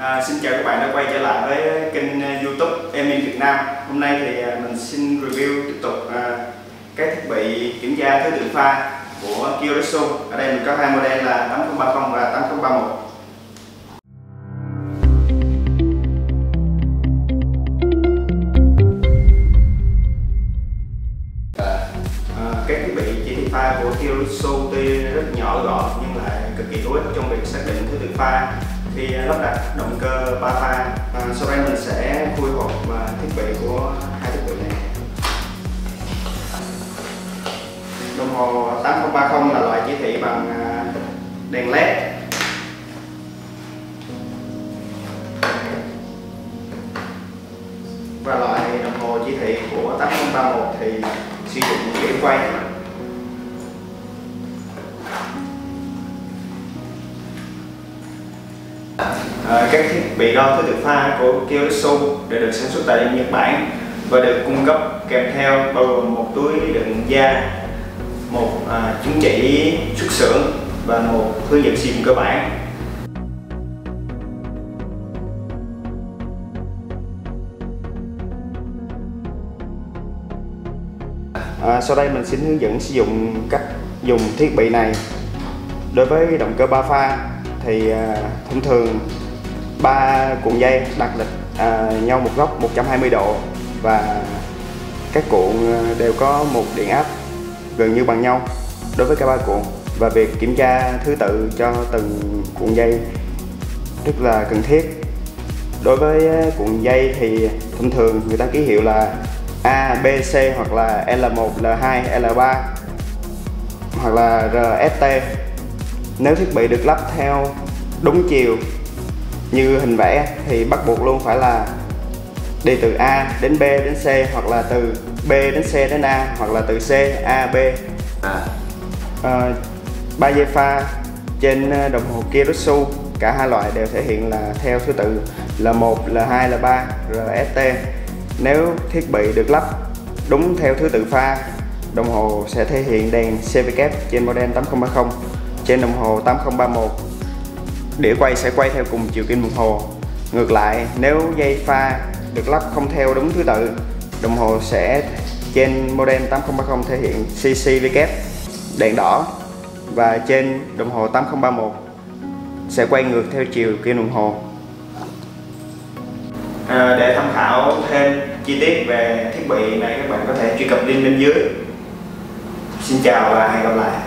À, xin chào các bạn đã quay trở lại với kênh à, YouTube Emin Việt Nam. Hôm nay thì à, mình xin review tiếp tục à, các thiết bị kiểm tra thứ tự pha của Kyoritsu. Ở đây mình có hai model là 8030 và 8031. À, các thiết bị chỉ thị pha của Kyoritsu tuy rất nhỏ gọn nhưng lại cực kỳ hữu ích trong việc xác định thứ tự pha khi à, lắp đặt động cơ ba pha à, sau đây mình sẽ khui hộp và thiết bị của hai thiết bị này. Đồng hồ 8030 là loại chỉ thị bằng à, đèn led. Và loại đồng hồ chỉ thị của 8031 thì sử dụng đĩa quay. À, các thiết bị đo thứ tự pha của Kyoritsu đều được sản xuất tại Nhật Bản và được cung cấp kèm theo bao gồm một túi đựng da, một à, chứng chỉ xuất xưởng và một hướng dẫn sử dụng cơ bản. À, sau đây mình xin hướng dẫn sử dụng cách dùng thiết bị này. Đối với động cơ ba pha thì à, thông thường ba cuộn dây đặt lịch à, nhau một góc 120 độ và các cuộn à, đều có một điện áp gần như bằng nhau đối với cả ba cuộn. Và việc kiểm tra thứ tự cho từng cuộn dây rất là cần thiết. Đối với à, cuộn dây thì thông thường người ta ký hiệu là A, B, C hoặc là L1, L2, L3 hoặc là RST nếu thiết bị được lắp theo đúng chiều như hình vẽ thì bắt buộc luôn phải là đi từ A đến B đến C hoặc là từ B đến C đến A hoặc là từ C A B à. à, 3 dây pha trên đồng hồ Kyoritsu cả hai loại đều thể hiện là theo thứ tự L1, L2, L3, RST nếu thiết bị được lắp đúng theo thứ tự pha đồng hồ sẽ thể hiện đèn CVK trên model 8030 trên đồng hồ 8031 đĩa quay sẽ quay theo cùng chiều kim đồng hồ. Ngược lại nếu dây pha được lắp không theo đúng thứ tự đồng hồ sẽ trên model 8030 thể hiện CCVK đèn đỏ và trên đồng hồ 8031 sẽ quay ngược theo chiều kim đồng hồ. À, để tham khảo thêm chi tiết về thiết bị này các bạn có thể truy cập link bên dưới. Xin chào và hẹn gặp lại.